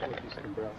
What you said, bro.